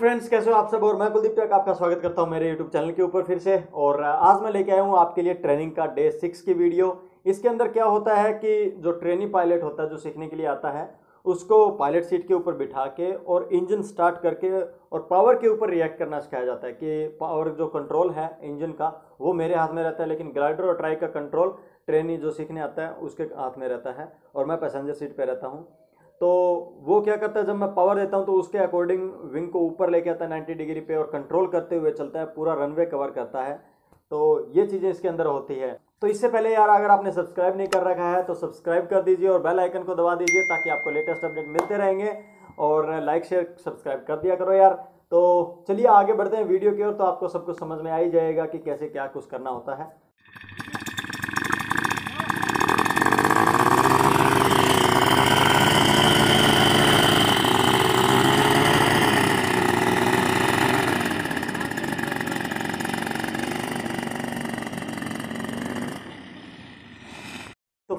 Friends कैसे हो आप सब? और मैं कुलदीप टेक आपका स्वागत करता हूँ मेरे यूट्यूब चैनल के ऊपर फिर से। और आज मैं लेके आया हूँ आपके लिए ट्रेनिंग का डे सिक्स की वीडियो इसके अंदर क्या होता है कि जो ट्रेनी पायलट होता है, जो सीखने के लिए आता है, उसको पायलट सीट के ऊपर बिठा के और इंजन स्टार्ट करके और पावर के ऊपर रिएक्ट करना सिखाया जाता है कि पावर जो कंट्रोल है इंजन का, वो मेरे हाथ में रहता है, लेकिन ग्लाइडर और ट्राई का कंट्रोल ट्रेनी जो सीखने आता है, उसके हाथ में रहता है। और मैं पैसेंजर सीट पर रहता हूँ। तो वो क्या करता है, जब मैं पावर देता हूँ तो उसके अकॉर्डिंग विंग को ऊपर लेके आता है नाइन्टी डिग्री पे और कंट्रोल करते हुए चलता है, पूरा रनवे कवर करता है। तो ये चीज़ें इसके अंदर होती है। तो इससे पहले यार, अगर आपने सब्सक्राइब नहीं कर रखा है तो सब्सक्राइब कर दीजिए और बेल आइकन को दबा दीजिए ताकि आपको लेटेस्ट अपडेट मिलते रहेंगे। और लाइक शेयर सब्सक्राइब कर दिया करो यार। तो चलिए आगे बढ़ते हैं वीडियो की ओर तो आपको सब कुछ समझ में आ ही जाएगा कि कैसे क्या कुछ करना होता है।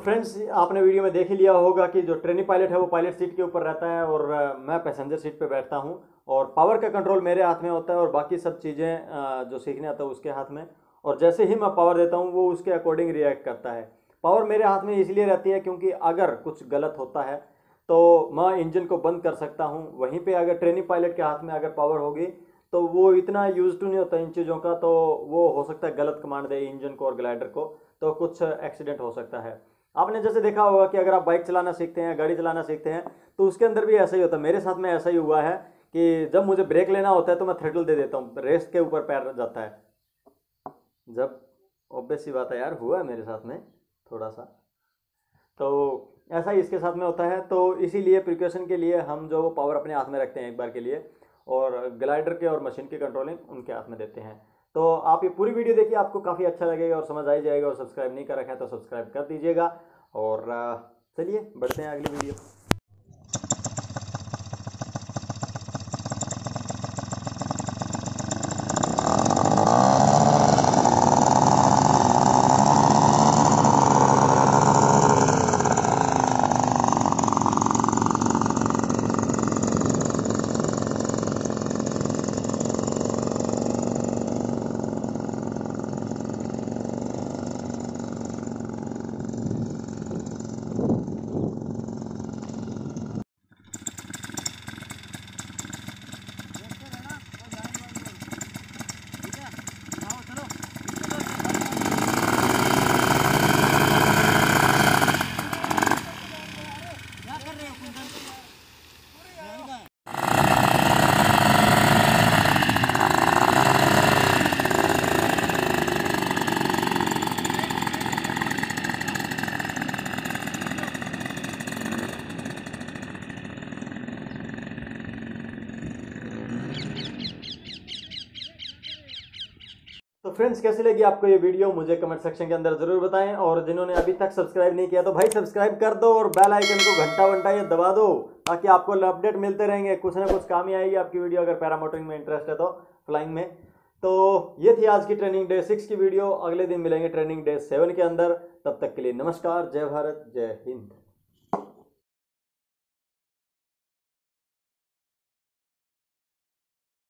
फ्रेंड्स आपने वीडियो में देख ही लिया होगा कि जो ट्रेनिंग पायलट है वो पायलट सीट के ऊपर रहता है और मैं पैसेंजर सीट पे बैठता हूँ और पावर का कंट्रोल मेरे हाथ में होता है और बाकी सब चीज़ें जो सीखने आता है उसके हाथ में। और जैसे ही मैं पावर देता हूँ, वो उसके अकॉर्डिंग रिएक्ट करता है। पावर मेरे हाथ में इसलिए रहती है क्योंकि अगर कुछ गलत होता है तो मैं इंजन को बंद कर सकता हूँ। वहीं पर अगर ट्रेनिंग पायलट के हाथ में अगर पावर होगी तो वो इतना यूज़ टू नहीं होता इन चीज़ों का तो वो हो सकता है गलत कमांड दे इंजन को और ग्लाइडर को तो कुछ एक्सीडेंट हो सकता है। आपने जैसे देखा होगा कि अगर आप बाइक चलाना सीखते हैं, गाड़ी चलाना सीखते हैं तो उसके अंदर भी ऐसा ही होता है। मेरे साथ में ऐसा ही हुआ है कि जब मुझे ब्रेक लेना होता है तो मैं थ्रेटल दे देता हूँ। रेस के ऊपर पैर जाता है। जब ऑब्वियस ही बात है यार, हुआ है मेरे साथ में थोड़ा सा। तो ऐसा ही इसके साथ में होता है। तो इसीलिए प्रिकॉशन के लिए हम जो पावर अपने हाथ में रखते हैं एक बार के लिए, और ग्लाइडर के और मशीन की कंट्रोलिंग उनके हाथ में देते हैं। तो आप ये पूरी वीडियो देखिए, आपको काफ़ी अच्छा लगेगा और समझ आई जाएगा और सब्सक्राइब नहीं कर रखा है तो सब्सक्राइब कर दीजिएगा। और चलिए, बढ़ते हैं अगली वीडियो। तो फ्रेंड्स कैसे लगी आपको ये वीडियो मुझे कमेंट सेक्शन के अंदर ज़रूर बताएँ। और जिन्होंने अभी तक सब्सक्राइब नहीं किया तो भाई सब्सक्राइब कर दो और बेल आइकन को घंटा वंटा ये दबा दो, ताकि आपको अपडेट मिलते रहेंगे। कुछ ना कुछ काम ही आएगी आपकी वीडियो अगर पैरामोटरिंग में इंटरेस्ट है तो फ्लाइंग में। तो ये थी आज की ट्रेनिंग डे सिक्स की वीडियो अगले दिन मिलेंगे ट्रेनिंग डे सेवन के अंदर। तब तक के लिए नमस्कार, जय भारत, जय हिंद।